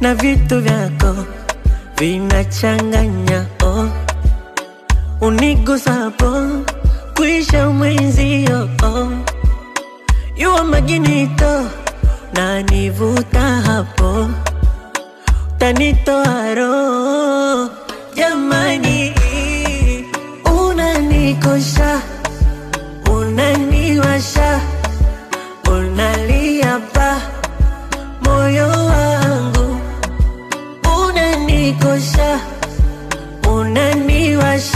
na vitu vyako vinachanganya oh. Unigusapo kuisha mwenzio oh. Yuwa maginito na nivuta hapo tanitoa roho jamani, unanikosha unaniwasha ricochet